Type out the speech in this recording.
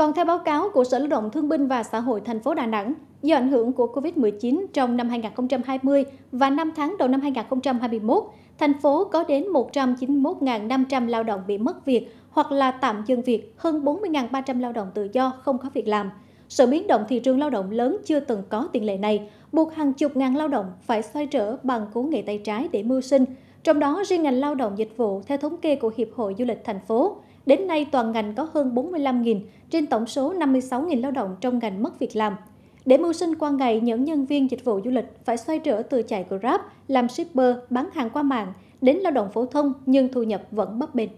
Còn theo báo cáo của Sở Lao động Thương binh và Xã hội thành phố Đà Nẵng, do ảnh hưởng của Covid-19 trong năm 2020 và 5 tháng đầu năm 2021, thành phố có đến 191.500 lao động bị mất việc hoặc là tạm dừng việc, hơn 40.300 lao động tự do không có việc làm. Sự biến động thị trường lao động lớn chưa từng có tiền lệ này, buộc hàng chục ngàn lao động phải xoay trở bằng cố nghệ tay trái để mưu sinh. Trong đó, riêng ngành lao động dịch vụ, theo thống kê của Hiệp hội Du lịch thành phố, đến nay toàn ngành có hơn 45.000 trên tổng số 56.000 lao động trong ngành mất việc làm. Để mưu sinh qua ngày, những nhân viên dịch vụ du lịch phải xoay trở từ chạy Grab, làm shipper, bán hàng qua mạng, đến lao động phổ thông nhưng thu nhập vẫn bấp bênh.